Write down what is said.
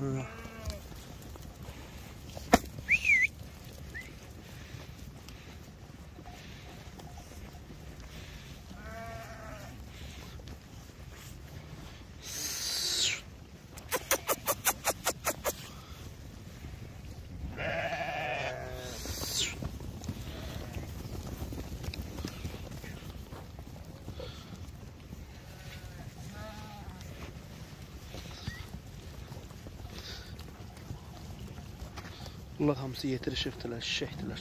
Yeah. Bunlar hamısı yetirişibdilər, şişəkdilər.